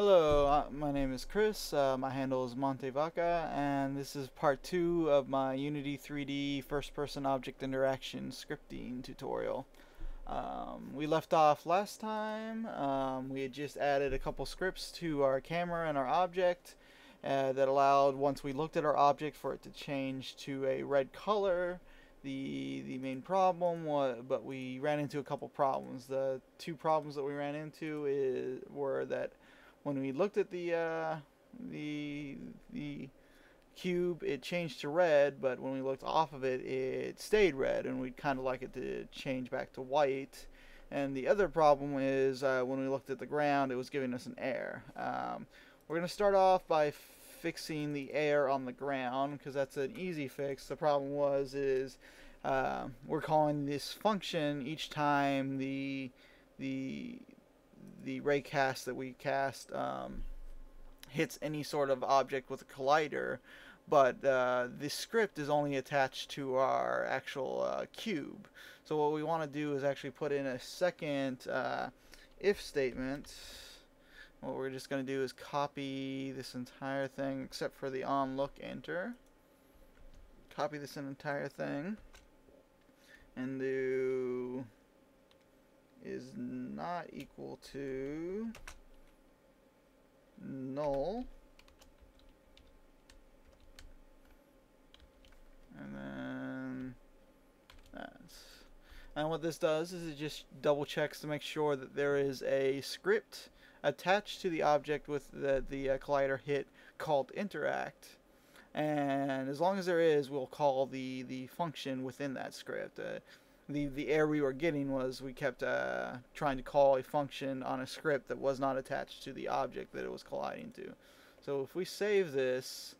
Hello, uh, my name is Chris. Uh, my handle is MontyVaca, and this is part two of my Unity 3D first-person object interaction scripting tutorial. Um, we left off last time. Um, we had just added a couple scripts to our camera and our object uh, that allowed, once we looked at our object, for it to change to a red color. The the main problem was, but we ran into a couple problems. The two problems that we ran into is were that when we looked at the uh, the the cube, it changed to red, but when we looked off of it, it stayed red, and we'd kind of like it to change back to white. And the other problem is uh, when we looked at the ground, it was giving us an error. Um, we're going to start off by fixing the error on the ground because that's an easy fix. The problem was is uh, we're calling this function each time the the the raycast that we cast um, hits any sort of object with a collider, but uh, this script is only attached to our actual uh, cube. So what we want to do is actually put in a second uh, if statement. What we're just going to do is copy this entire thing except for the on look enter. Copy this entire thing and do is not equal to null. And then that's and what this does is it just double checks to make sure that there is a script attached to the object with the, the uh, collider hit called interact. And as long as there is we'll call the the function within that script. Uh, the the error we were getting was we kept uh, trying to call a function on a script that was not attached to the object that it was colliding to. So if we save this,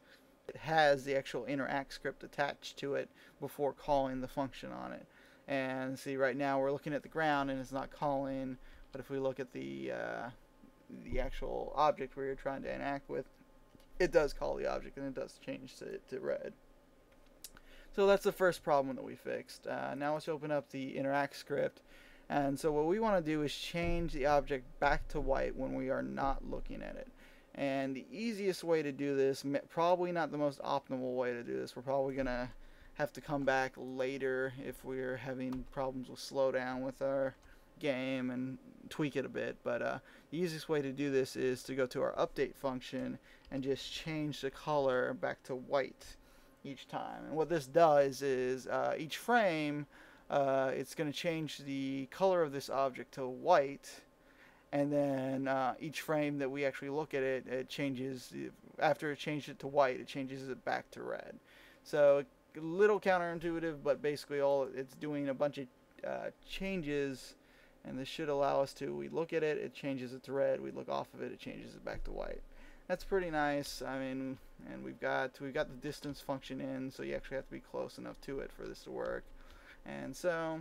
it has the actual interact script attached to it before calling the function on it. And see right now we're looking at the ground and it's not calling, but if we look at the uh, the actual object we are trying to interact with, it does call the object and it does change to, to red. So that's the first problem that we fixed. Uh, now let's open up the interact script. And so what we want to do is change the object back to white when we are not looking at it. And the easiest way to do this, probably not the most optimal way to do this, we're probably going to have to come back later if we're having problems with slowdown with our game and tweak it a bit. But uh, the easiest way to do this is to go to our update function and just change the color back to white each time. And what this does is uh, each frame, uh, it's going to change the color of this object to white. And then uh, each frame that we actually look at it, it changes, after it changed it to white, it changes it back to red. So a little counterintuitive, but basically all it's doing a bunch of uh, changes and this should allow us to, we look at it, it changes it to red, we look off of it, it changes it back to white that's pretty nice. I mean, and we've got we've got the distance function in, so you actually have to be close enough to it for this to work. And so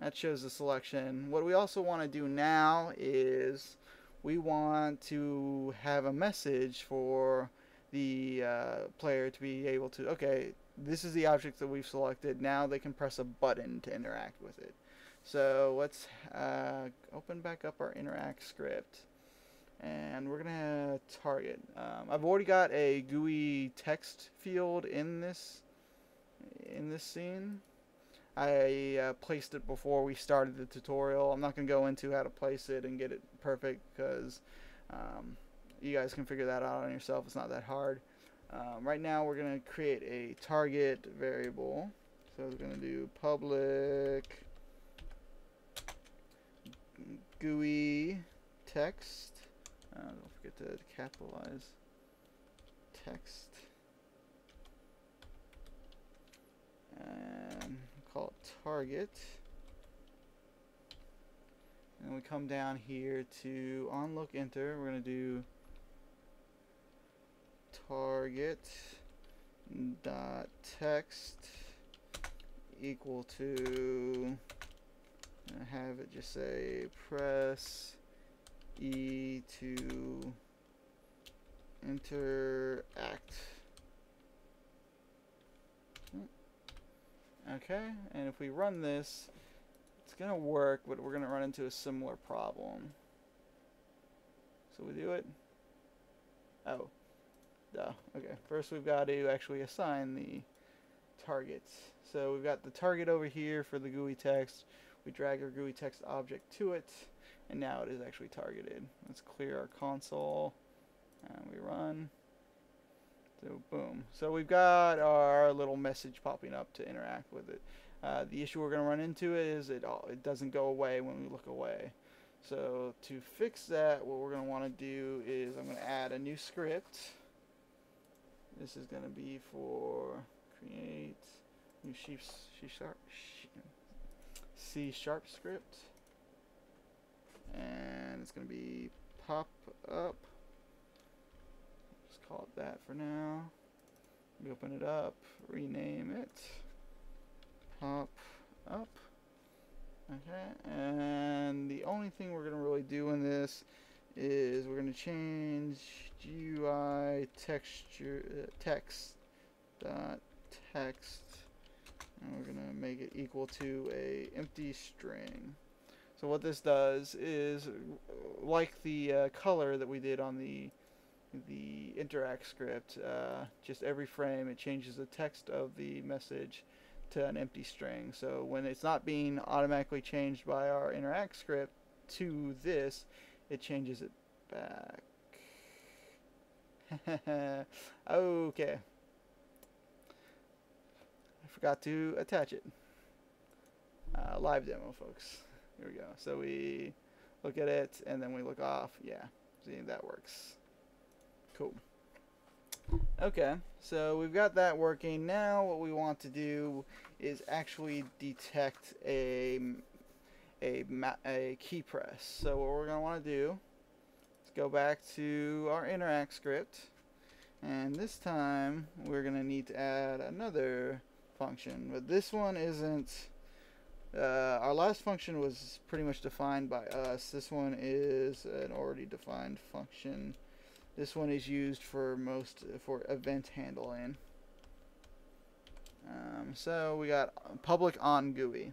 that shows the selection. What we also want to do now is we want to have a message for the uh, player to be able to, okay, this is the object that we've selected. Now they can press a button to interact with it. So let's uh, open back up our interact script and we're gonna target. Um, I've already got a GUI text field in this in this scene. I uh, placed it before we started the tutorial. I'm not gonna go into how to place it and get it perfect because um, you guys can figure that out on yourself. It's not that hard. Um, right now we're gonna create a target variable. So we're gonna do public GUI text uh, don't forget to capitalize text. And call it target. And we come down here to on look enter. We're going to do target dot text equal to have it just say press E to interact. Okay, and if we run this, it's to work, but we're to run into a similar problem. So we do it. Oh. Duh. Okay. First we've got to actually assign the targets. So we've got the target over here for the GUI text. We drag our GUI text object to it, and now it is actually targeted. Let's clear our console, and we run. So boom. So we've got our little message popping up to interact with it. Uh, the issue we're going to run into is it all, it doesn't go away when we look away. So to fix that, what we're going to want to do is I'm going to add a new script. This is going to be for create new C, C sharp C sharp script, and it's going to be pop up Just call it that for now. We open it up, rename it, pop up. Okay, and the only thing we're going to really do in this is we're going to change GUI texture uh, text dot text and we're going to make it equal to a empty string. So what this does is like the uh, color that we did on the the interact script, uh, just every frame it changes the text of the message to an empty string. So when it's not being automatically changed by our interact script to this, it changes it back. okay. I forgot to attach it. Uh, live demo, folks. Here we go. So we look at it and then we look off. Yeah, see, that works. Cool. Okay, so we've got that working. Now what we want to do is actually detect a a, a key press. So what we're going to want to do is go back to our interact script. And this time we're going to need to add another function. But this one isn't... Uh, our last function was pretty much defined by us. This one is an already defined function. This one is used for most for event handling. Um, so we got public on GUI.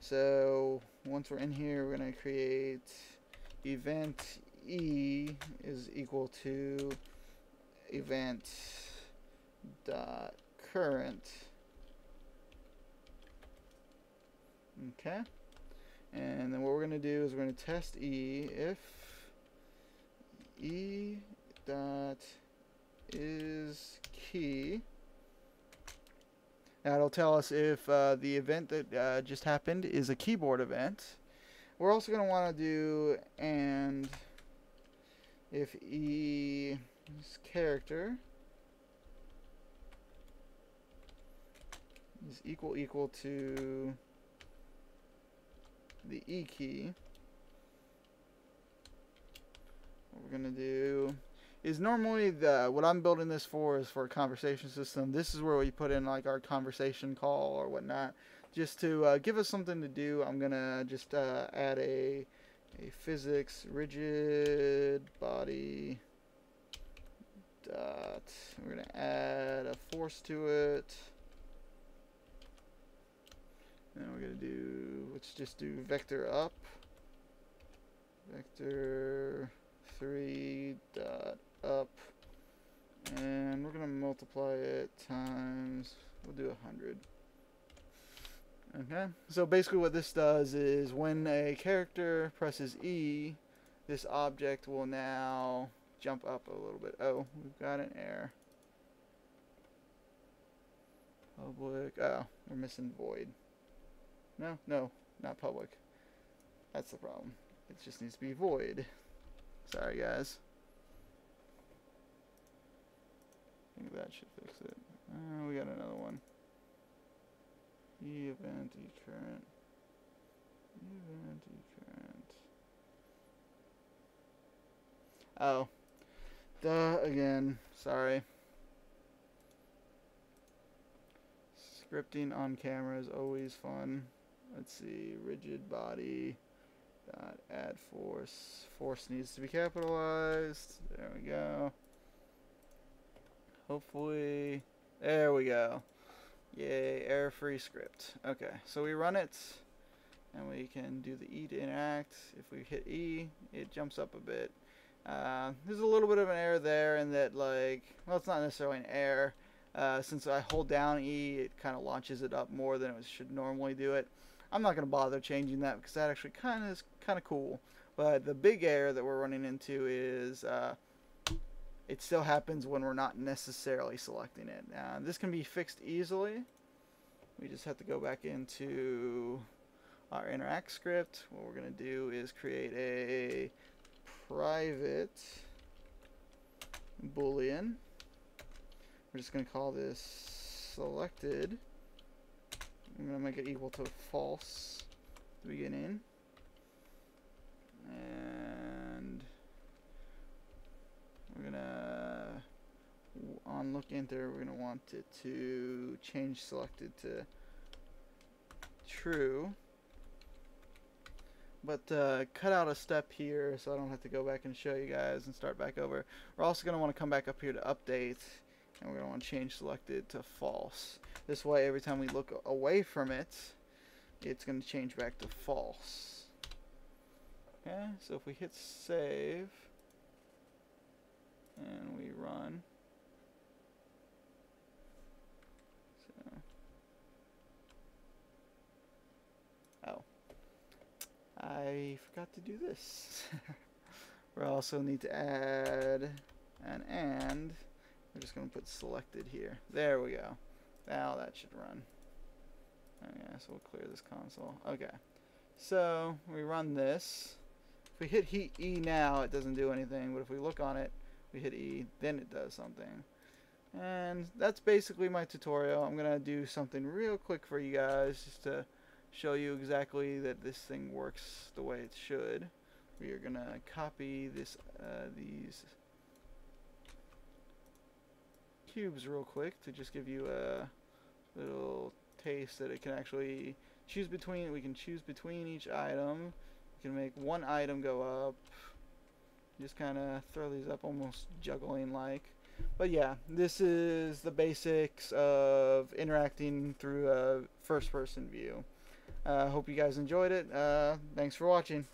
So once we're in here, we're going to create event e is equal to event dot current. Okay. And then what we're going to do is we're going to test e if e dot is key. Now it'll tell us if uh, the event that uh, just happened is a keyboard event. We're also going to want to do and if e is character is equal equal to the e key. What we're going to do is normally the what I'm building this for is for a conversation system. This is where we put in like our conversation call or whatnot, just to uh, give us something to do. I'm gonna just uh, add a a physics rigid body dot. We're gonna add a force to it. And we're gonna do let's just do vector up. Vector three dot up and we're going to multiply it times, we'll do 100. Okay, so basically what this does is when a character presses E, this object will now jump up a little bit. Oh, we've got an error. Public, oh, we're missing void. No, no, not public. That's the problem. It just needs to be void. Sorry guys. I think that should fix it. Uh, we got another one. Event, current. Event, current. Oh. Duh, again. Sorry. Scripting on camera is always fun. Let's see. Rigid body. Dot add force. Force needs to be capitalized. There we go. Hopefully, there we go. Yay, error-free script. Okay, so we run it, and we can do the E to interact. If we hit E, it jumps up a bit, Uh, there's a little bit of an error there in that, like, well, it's not necessarily an error. Uh, since I hold down E, it kind of launches it up more than it should normally do it. I'm not going to bother changing that because that actually kind of is kind of cool. But the big error that we're running into is uh, it still happens when we're not necessarily selecting it. Uh, this can be fixed easily. We just have to go back into our interact script. What we're going to do is create a private boolean. We're just going to call this selected. I'm going to make it equal to false at beginning. And we're going to, on look enter, we're going to want it to change selected to true but uh, cut out a step here so I don't have to go back and show you guys and start back over. We're also going to want to come back up here to update and we're going to want to change selected to false. This way every time we look away from it it's going to change back to false. Okay, so if we hit save and we run Oh, I forgot to do this. we also need to add an and. We're just going to put selected here. There we go. Now that should run. Okay, so we'll clear this console. Okay. So we run this. If we hit heat E now, it doesn't do anything. But if we look on it, we hit E, then it does something. And that's basically my tutorial. I'm going to do something real quick for you guys just to show you exactly that this thing works the way it should. We are going to copy this uh, these cubes real quick to just give you a little taste that it can actually choose between we can choose between each item we can make one item go up just kind of throw these up almost juggling like but yeah this is the basics of interacting through a first person view I uh, hope you guys enjoyed it. Uh, thanks for watching.